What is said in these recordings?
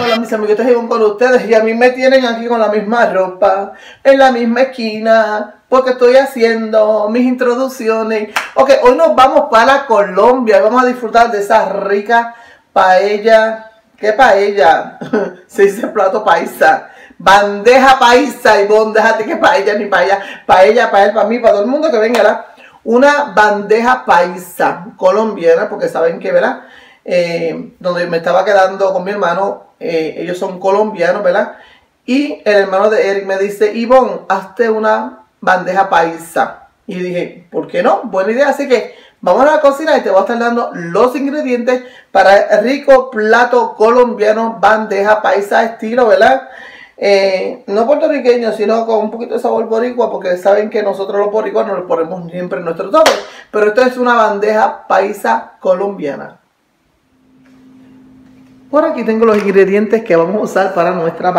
hola mis amiguitos y con ustedes y a mí me tienen aquí con la misma ropa, en la misma esquina, porque estoy haciendo mis introducciones. Ok, hoy nos vamos para Colombia y vamos a disfrutar de esa rica paella. ¿Qué paella? Se dice plato paisa. Bandeja paisa y déjate que paella ni paella. Paella para él, para mí, para todo el mundo que venga, ¿verdad? Una bandeja paisa colombiana, porque saben que, ¿verdad? Eh, donde me estaba quedando con mi hermano, eh, ellos son colombianos, ¿verdad? Y el hermano de Eric me dice, Ivonne, hazte una bandeja paisa. Y dije, ¿por qué no? Buena idea, así que vamos a la cocina y te voy a estar dando los ingredientes para el rico plato colombiano, bandeja paisa estilo, ¿verdad? Eh, no puertorriqueño, sino con un poquito de sabor boricua, porque saben que nosotros los boricuas nos lo ponemos siempre en nuestro toque. Pero esto es una bandeja paisa colombiana. Por aquí tengo los ingredientes que vamos a usar para nuestra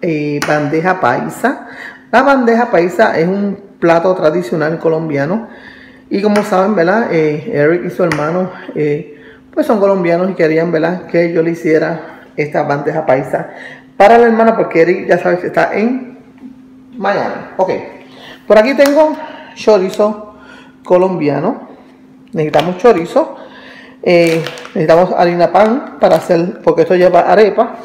eh, bandeja paisa. La bandeja paisa es un plato tradicional colombiano. Y como saben, ¿verdad? Eh, Eric y su hermano eh, pues son colombianos y querían, ¿verdad? Que yo le hiciera esta bandeja paisa para la hermana porque Eric ya sabes que está en Miami. Ok. Por aquí tengo chorizo colombiano. Necesitamos chorizo. Necesitamos harina pan para hacer, porque esto lleva arepa,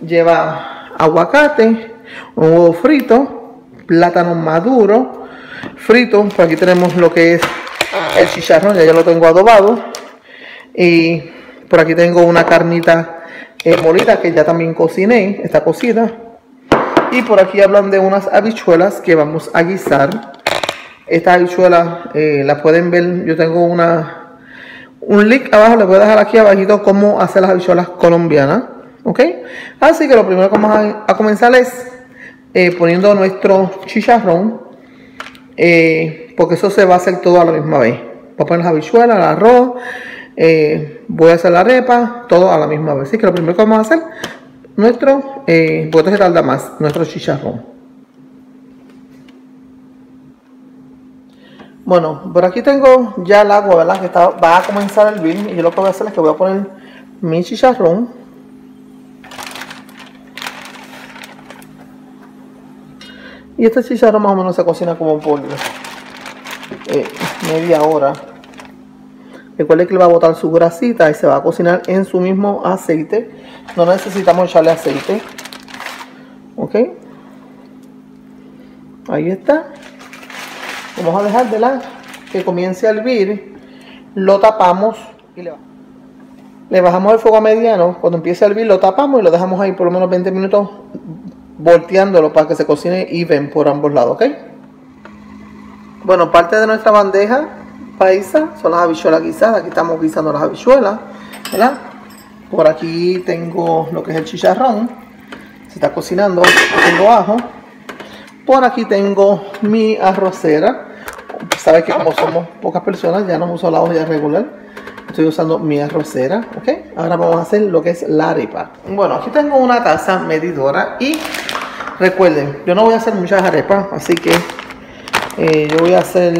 lleva aguacate, un huevo frito, plátano maduro, frito. Por aquí tenemos lo que es el chicharrón, ya yo lo tengo adobado. Y por aquí tengo una carnita eh, molida que ya también cociné, está cocida. Y por aquí hablan de unas habichuelas que vamos a guisar. Estas habichuelas eh, las pueden ver, yo tengo una un link abajo, le voy a dejar aquí abajito cómo hacer las habichuelas colombianas. ¿Ok? Así que lo primero que vamos a, comenzar es eh, poniendo nuestro chicharrón. Eh, porque eso se va a hacer todo a la misma vez. Voy a poner las habichuelas, el arroz. Eh, voy a hacer la arepa, todo a la misma vez. Así que lo primero que vamos a hacer, nuestro, porque esto se tarda más, nuestro chicharrón. Bueno, por aquí tengo ya el agua, ¿verdad? Que está, va a comenzar a hervir y yo lo que voy a hacer es que voy a poner mi chicharrón. Y este chicharrón más o menos se cocina como por eh, media hora. Recuerde que le va a botar su grasita y se va a cocinar en su mismo aceite. No necesitamos echarle aceite. ¿Ok? Ahí está. Vamos a dejar de la que comience a hervir. Lo tapamos y le, le bajamos el fuego a mediano. Cuando empiece a hervir lo tapamos y lo dejamos ahí por lo menos 20 minutos volteándolo para que se cocine y ven por ambos lados, ¿ok? Bueno, parte de nuestra bandeja paisa son las habichuelas guisadas. Aquí estamos guisando las habichuelas, ¿verdad? Por aquí tengo lo que es el chicharrón. Se está cocinando. Tengo ajo. Por aquí tengo mi arrocera. Sabes que como somos pocas personas, ya no uso la olla regular. Estoy usando mi arrocera, ¿ok? Ahora vamos a hacer lo que es la arepa. Bueno, aquí tengo una taza medidora y recuerden, yo no voy a hacer muchas arepas, así que eh, yo voy a hacer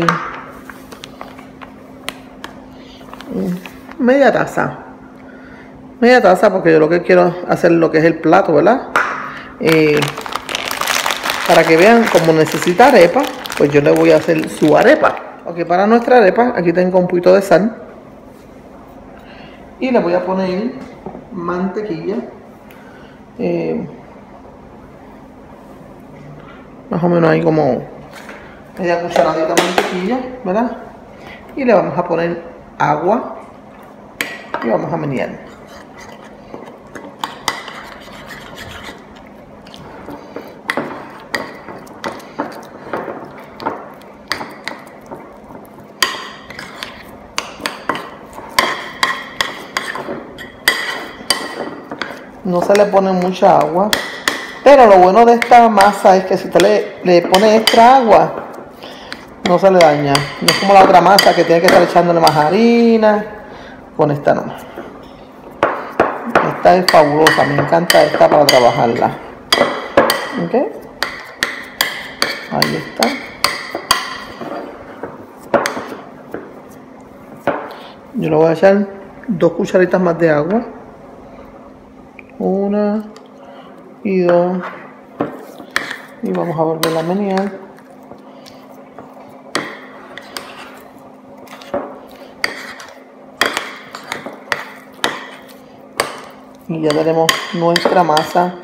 media taza. Media taza porque yo lo que quiero hacer lo que es el plato, ¿verdad? Eh, para que vean cómo necesita arepa, pues yo le voy a hacer su arepa. Ok, para nuestra arepa, aquí tengo un poquito de sal. Y le voy a poner mantequilla. Eh, más o menos ahí como media cucharadita de mantequilla, ¿verdad? Y le vamos a poner agua y vamos a menear. No se le pone mucha agua. Pero lo bueno de esta masa es que si usted le, le pone extra agua, no se le daña. No es como la otra masa que tiene que estar echándole más harina. Con esta no. Esta es fabulosa, me encanta esta para trabajarla. ¿Ok? Ahí está. Yo le voy a echar dos cucharitas más de agua. una y vamos a volver a menear. y ya tenemos nuestra masa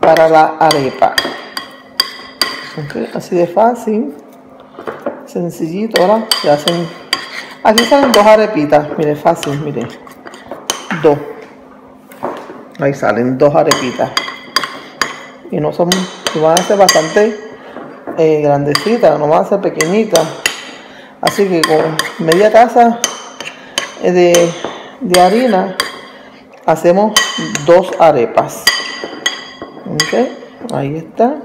para la arepa. Así de fácil. Sencillito ahora se hacen aquí salen dos arepitas. Mire fácil mire. Dos. Ahí salen dos arepitas y no son van a ser bastante eh, grandecitas no van a ser pequeñitas. Así que con media taza de, de harina hacemos dos arepas. Ok ahí está.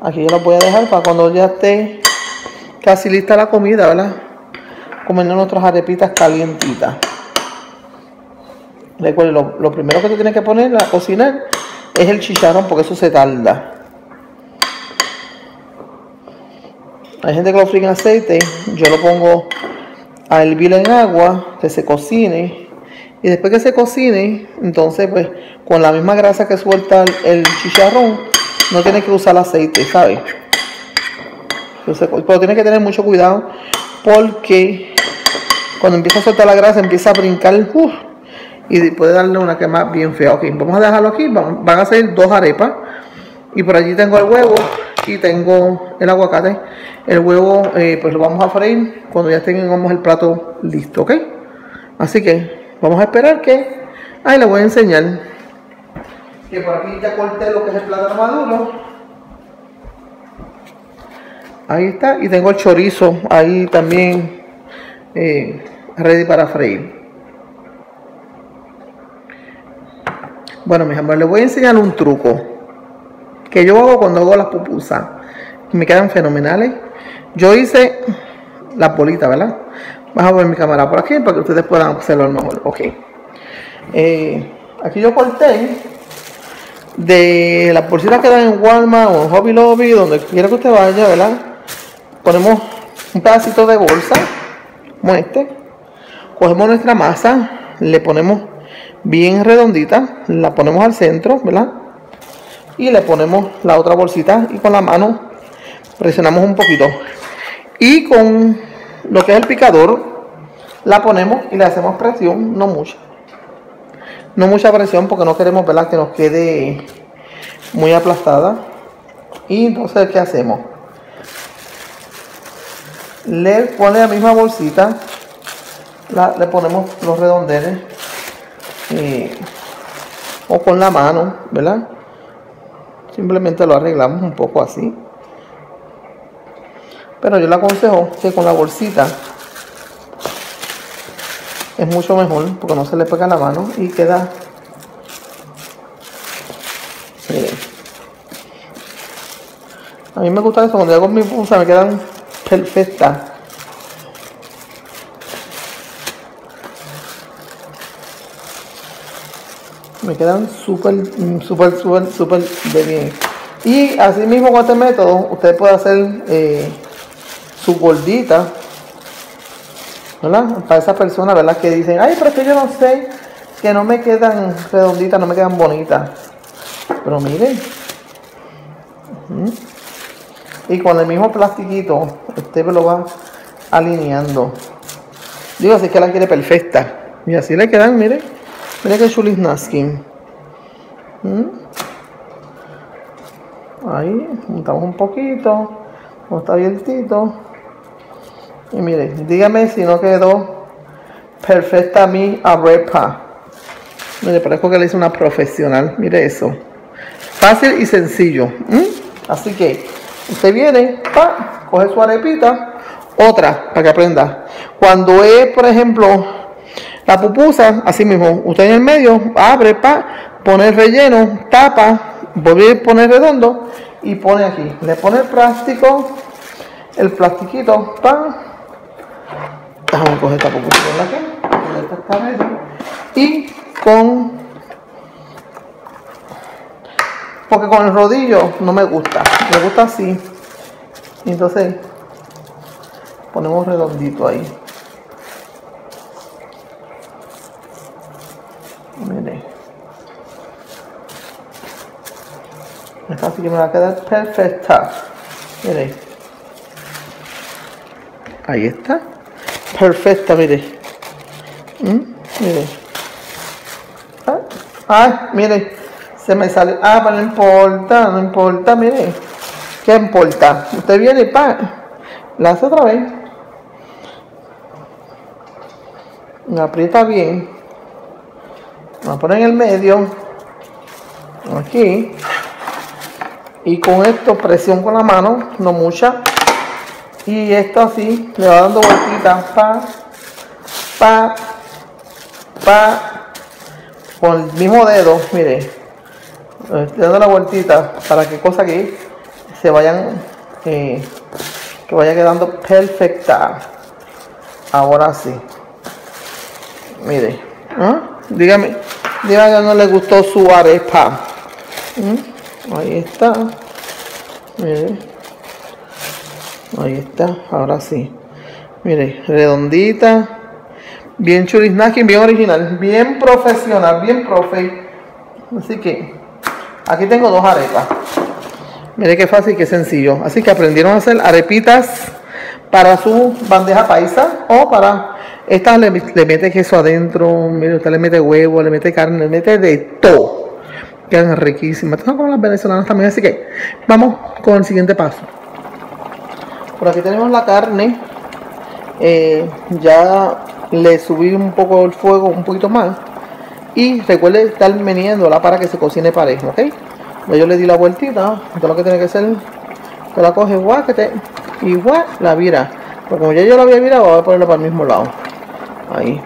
Aquí yo la voy a dejar para cuando ya esté casi lista la comida verdad comiendo nuestras arepitas calientitas recuerden lo, primero que tú tienes que poner a cocinar es el chicharrón porque eso se tarda hay gente que lo fríe en aceite yo lo pongo a hervir en agua que se cocine y después que se cocine, entonces pues con la misma grasa que suelta el, chicharrón, no tiene que usar aceite, ¿sabes? pero tiene que tener mucho cuidado porque cuando empieza a soltar la grasa empieza a brincar y puede darle una quema bien fea. Ok, vamos a dejarlo aquí, van, a salir dos arepas y por allí tengo el huevo y tengo el aguacate. El huevo eh, pues lo vamos a freír cuando ya tengamos el plato listo, ¿ok? Así que Vamos a esperar que... Ahí le voy a enseñar. Que por aquí ya corté lo que es el plátano maduro. Ahí está. Y tengo el chorizo ahí también eh, ready para freír. Bueno, mis amores, les voy a enseñar un truco que yo hago cuando hago las pupusas. Me quedan fenomenales. Yo hice la bolita, ¿verdad? Vamos a ver mi cámara por aquí para que ustedes puedan hacerlo mejor. Ok. Eh, aquí yo corté de las bolsitas que dan en Walmart o en Hobby Lobby, donde quiera que usted vaya, ¿verdad? Ponemos un pedacito de bolsa, como este. Cogemos nuestra masa, le ponemos bien redondita, la ponemos al centro, ¿verdad? Y le ponemos la otra bolsita y con la mano presionamos un poquito. Y con lo que es el picador, la ponemos y le hacemos presión, no mucha. No mucha presión porque no queremos ¿verdad? que nos quede muy aplastada. Y entonces, ¿qué hacemos? Le pone la misma bolsita, le ponemos los redondeles eh, o con la mano, ¿verdad? Simplemente lo arreglamos un poco así. Pero yo le aconsejo que con la bolsita es mucho mejor porque no se le pega la mano y queda a mí me gusta eso cuando hago mi pusa me quedan perfectas me quedan súper súper súper súper de bien y así mismo con este método usted puede hacer eh, su gordita ¿verdad? Para esas personas, ¿verdad? Que dicen, ay, pero es que yo no sé, que no me quedan redonditas, no me quedan bonitas. Pero miren. Y con el mismo plastiquito, usted lo va alineando. Digo, así que la quiere perfecta. Y así le quedan, miren. Miren que chulis naskin. Ahí, juntamos un poquito. Como está abiertito. Y mire, dígame si no quedó perfecta mi arepa. Mire, parezco que le hice una profesional. Mire eso. Fácil y sencillo. Así que usted viene, pa, coge su arepita. Otra, para que aprenda. Cuando es, por ejemplo, la pupusa, así mismo, usted en el medio, abre, pa, pone el relleno, tapa, vuelve a poner redondo y pone aquí. Le pone el plástico, el plastiquito, pa, Déjame coger esta proporción aquí. Y con. Porque con el rodillo no me gusta. Me gusta así. entonces ponemos redondito ahí. Mire. Esta así que me va a quedar perfecta. Mire. Ahí está. Perfecta, mire. ¿Mm? Mire. Ah, ay, mire. Se me sale. Ah, pero no importa, no importa, mire. ¿Qué importa? Usted viene y pa. La hace otra vez. La aprieta bien. La pone en el medio. Aquí. Y con esto presión con la mano, no mucha. Y esto así, le va dando vueltitas. Pa, pa, pa. Con el mismo dedo, mire. Estoy dando la vueltita para que cosa que se vayan, eh, que vaya quedando perfecta. Ahora sí. Mire. ¿ah? Dígame, dígame que no le gustó su arepa. ¿Mm? Ahí está. Mire. Ahí está. Ahora sí. Mire, redondita. Bien churisnaki, bien original. Bien profesional, bien profe. Así que aquí tengo dos arepas. Mire qué fácil, qué sencillo. Así que aprendieron a hacer arepitas para su bandeja paisa o para esta le, mete queso adentro, mire, usted le mete huevo, le mete carne, le mete de todo. Quedan riquísimas. Están como las venezolanas también, así que vamos con el siguiente paso. Por aquí tenemos la carne. Eh, ya le subí un poco el fuego, un poquito más. Y recuerde estar meneándola para que se cocine parejo, ¿ok? yo le di la vueltita, esto lo que tiene que ser, que la coge guáquete y guá, la vira. Pero como ya yo la había virado, voy a ponerla para el mismo lado. Ahí.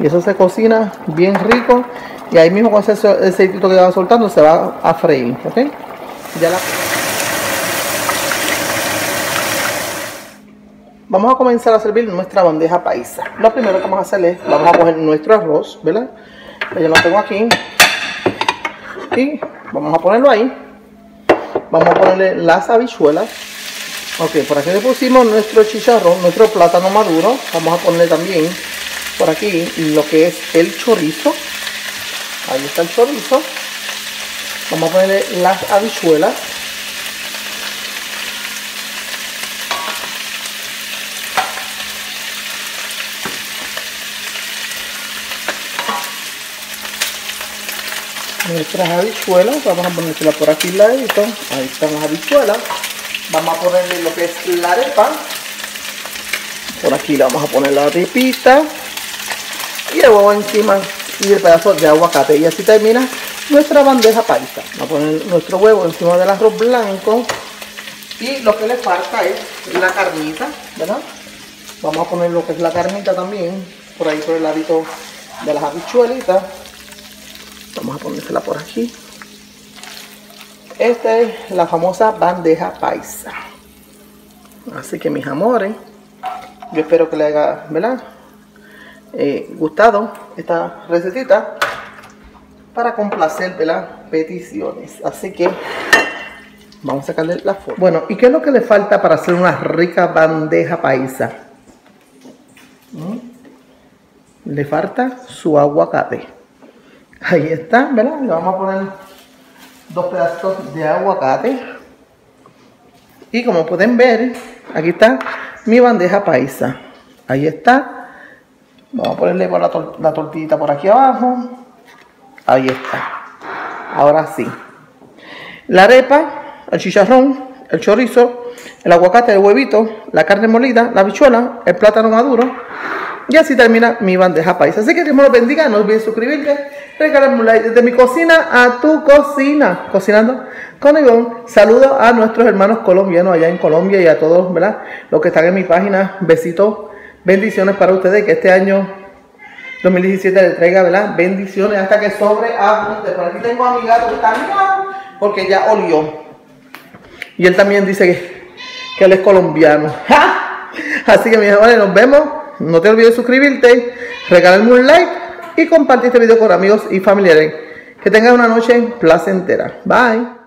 Y eso se cocina bien rico. Y ahí mismo con ese aceitito que va soltando se va a freír. ¿Ok? Ya la... Vamos a comenzar a servir nuestra bandeja paisa. Lo primero que vamos a hacer es, vamos a coger nuestro arroz, ¿verdad? Yo lo tengo aquí. Y vamos a ponerlo ahí. Vamos a ponerle las habichuelas. Ok, por aquí le pusimos nuestro chicharrón, nuestro plátano maduro. Vamos a ponerle también por aquí lo que es el chorizo. Ahí está el chorizo. Vamos a ponerle las habichuelas. Nuestras habichuelas, vamos a ponérselas por aquí ladito. Ahí están las habichuelas. Vamos a ponerle lo que es la arepa. Por aquí le vamos a poner la arepita. Y el huevo encima. Y el pedazo de aguacate. Y así termina nuestra bandeja paisa. Vamos a poner nuestro huevo encima del arroz blanco. Y lo que le falta es la carnita, ¿verdad? Vamos a poner lo que es la carnita también. Por ahí por el ladito de las habichuelitas. Vamos a ponérsela por aquí. Esta es la famosa bandeja paisa. Así que mis amores, yo espero que les haya ¿verdad? Eh, gustado esta recetita para complacer las peticiones. Así que vamos a sacarle la foto. Bueno, ¿y qué es lo que le falta para hacer una rica bandeja paisa? ¿Mm? Le falta su aguacate. Ahí está, ¿verdad? Le vamos a poner dos pedazos de aguacate. Y como pueden ver, aquí está mi bandeja paisa. Ahí está. Vamos a ponerle por la, la tortillita por aquí abajo. Ahí está. Ahora sí. La arepa, el chicharrón, el chorizo, el aguacate, el huevito, la carne molida, la bichuela, el plátano maduro y así termina mi bandeja paisa. Así que Dios me lo bendiga. No olvides suscribirte. Regalarme un like desde mi cocina a tu cocina. Cocinando con Ivonne. Saludos a nuestros hermanos colombianos allá en Colombia y a todos, ¿verdad? Los que están en mi página. Besitos. Bendiciones para ustedes. Que este año 2017 le traiga, ¿verdad? Bendiciones hasta que sobre Por aquí tengo a mi gato que está porque ya olió. Y él también dice que, que él es colombiano. Así que mis amores, nos vemos. No te olvides de suscribirte, regalarme un like y compartir este video con amigos y familiares. Que tengan una noche placentera. Bye.